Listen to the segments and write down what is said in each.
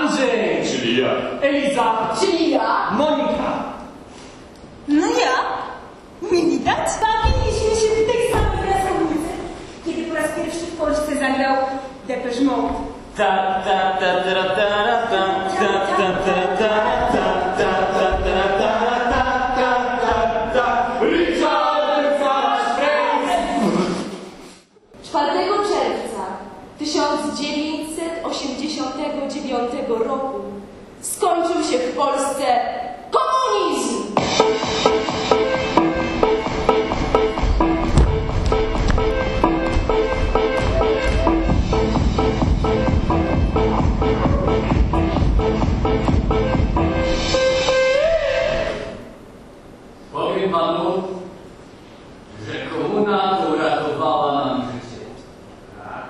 Andrzej, Czyli ja. Eliza, Czyli ja, Monika. No ja? Nie widać? Bawiliśmy się w tej samej piaskownicy, kiedy po raz pierwszy w Polsce zagrał Depeche Mode. Ta ta ta ta ta ta ta ta ta ta ta ta Polsce komunizm. Powiem panu, że komuna to uratowała nam życie. Tak.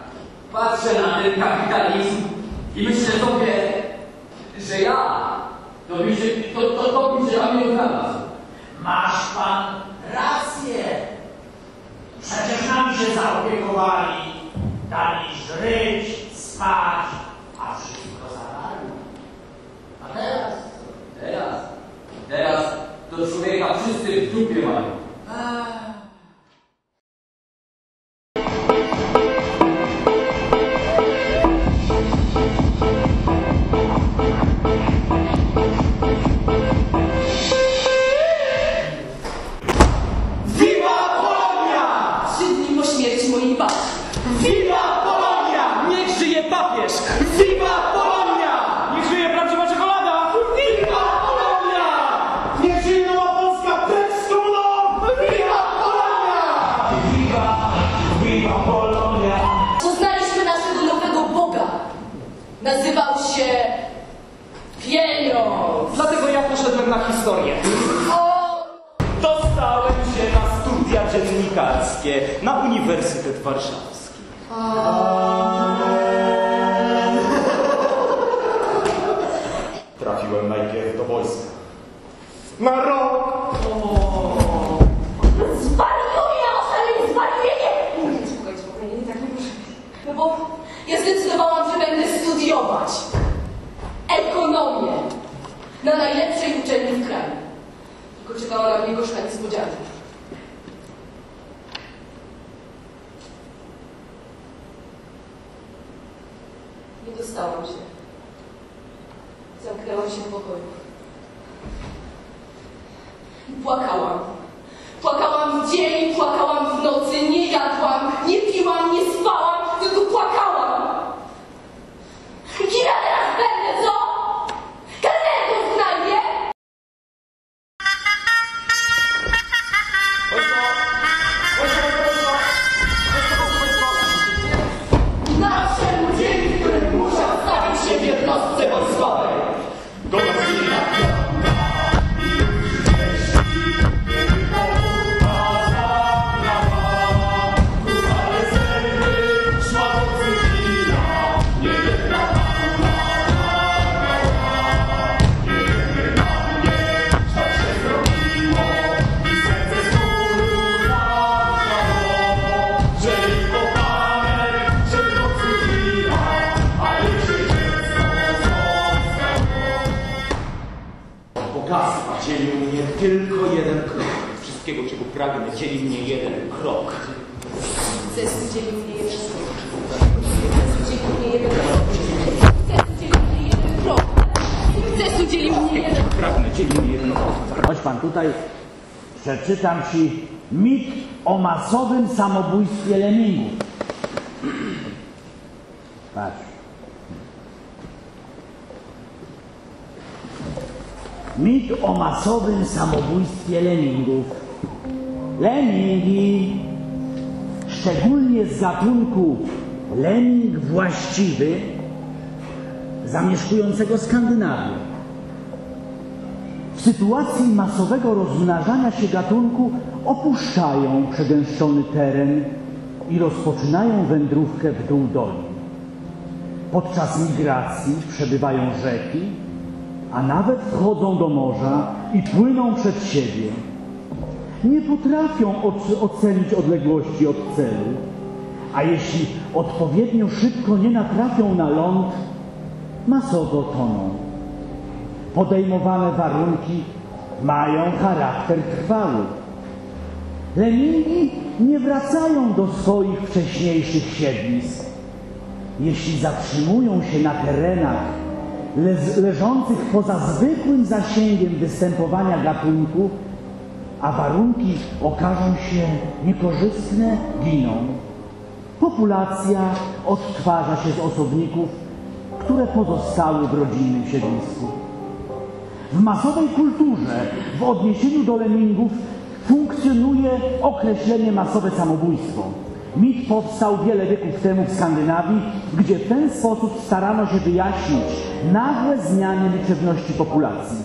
Patrzę na ten i myślę sobie, że ja to mi się, to, to, to mi się tam nie znalazł. Masz pan rację. Przecież zaopiekowali, dali żyć, spać, a wszystko za darmo. A teraz? Teraz, teraz to człowieka wszyscy w dupie mają. Niech żyje nowa Polska precz z komuną! Viva Polonia! Viva, Viva Polonia! Poznaliśmy naszego nowego Boga. Nazywał się Pieniądz. Dlatego ja poszedłem na historię. O, Dostałem się na studia dziennikarskie na Uniwersytet Warszawski. Na rok! zwariuję, oszaleję, zwariuję. Nie, spokojnie, spokojnie, nie tak nie muszę. No bo ja zdecydowałam, że będę studiować ekonomię na najlepszej uczelni w kraju. Tylko czekała na mnie gorzka niespodzianka. Nie dostałam się. Плакала. Плакала неделю, плакала Bogactwa dzielił mnie tylko jeden krok. Wszystkiego, czego pragnę, dzieli mnie jeden krok. Sukces dzielił mnie jeden krok. Sukces dzielił mnie jeden krok. Sukces dzielił mnie jeden krok. Sukcesu dzielił mnie jeden krok. Pragnę, dzieli mnie jeden krok. Chodź pan tutaj, przeczytam ci mit o masowym samobójstwie lemmingów. Patrz. Mit o masowym samobójstwie lemmingów. Lemmingi, szczególnie z gatunku lemming właściwy, zamieszkującego Skandynawię, w sytuacji masowego rozmnażania się gatunku opuszczają przegęszczony teren i rozpoczynają wędrówkę w dół dolin. Podczas migracji przebywają rzeki, a nawet wchodzą do morza i płyną przed siebie. Nie potrafią oc- ocenić odległości od celu, a jeśli odpowiednio szybko nie natrafią na ląd, masowo toną. Podejmowane warunki mają charakter trwały. Lemingi nie wracają do swoich wcześniejszych siedlisk. Jeśli zatrzymują się na terenach leżących poza zwykłym zasięgiem występowania gatunku, a warunki okażą się niekorzystne, giną. Populacja odtwarza się z osobników, które pozostały w rodzinnym siedlisku. W masowej kulturze, w odniesieniu do lemmingów, funkcjonuje określenie masowe samobójstwo. Mit powstał wiele wieków temu w Skandynawii, gdzie w ten sposób starano się wyjaśnić nagłe zmiany liczebności populacji.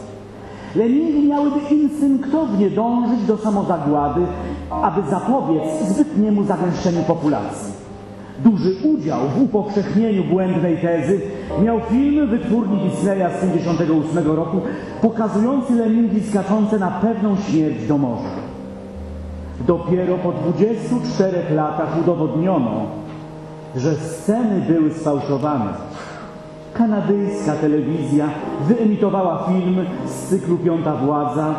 Lemingi miałyby instynktownie dążyć do samozagłady, aby zapobiec zbytniemu zagęszczeniu populacji. Duży udział w upowszechnieniu błędnej tezy miał film wytwórni Disneya z 1958 roku pokazujący lemingi skaczące na pewną śmierć do morza. Dopiero po 24 latach udowodniono, że sceny były sfałszowane. Kanadyjska telewizja wyemitowała film z cyklu Piąta Władza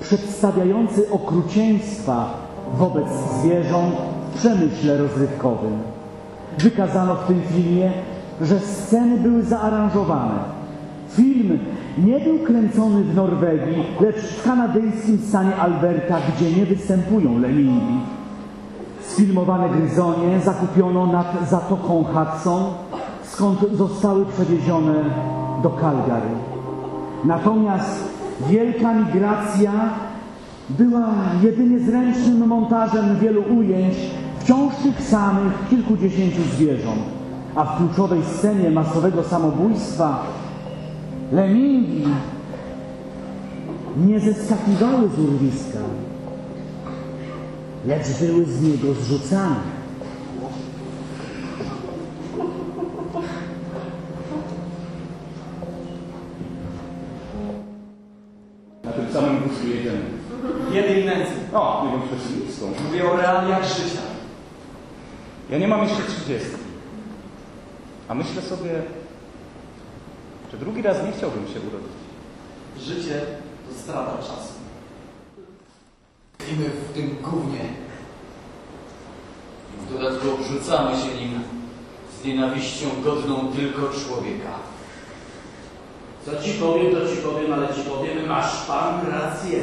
przedstawiający okrucieństwa wobec zwierząt w przemyśle rozrywkowym. Wykazano w tym filmie, że sceny były zaaranżowane. Film nie był kręcony w Norwegii, lecz w kanadyjskim stanie Alberta, gdzie nie występują lemingi. Sfilmowane gryzonie zakupiono nad Zatoką Hudson, skąd zostały przewiezione do Calgary. Natomiast wielka migracja była jedynie zręcznym montażem wielu ujęć wciąż tych samych kilkudziesięciu zwierząt, a w kluczowej scenie masowego samobójstwa lemingi nie zeskakiwały z urwiska, lecz były z niego zrzucane. Na tym samym wózku jedziemy. Jednej nędzy. O, nie bądź pesymistą. Mówię o realiach życia. Ja nie mam jeszcze 30. A myślę sobie, że drugi raz nie chciałbym się urodzić. Życie to strata czasu. I my w tym gównie. I w dodatku obrzucamy się nim z nienawiścią godną tylko człowieka. Co ci powiem, to ci powiem, ale ci powiem, masz pan rację.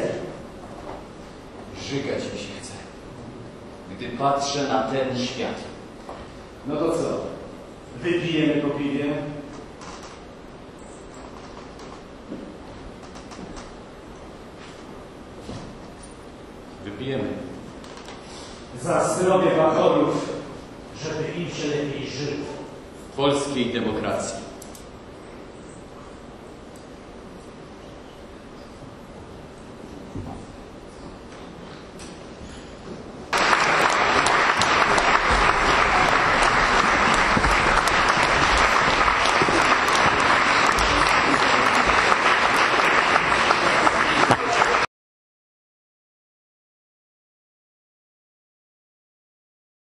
Żygać mi się chce, gdy patrzę na ten świat. No to co? Wypijemy po piwie? Wypijemy. Za zdrowie żeby im się lepiej żyło. W polskiej demokracji.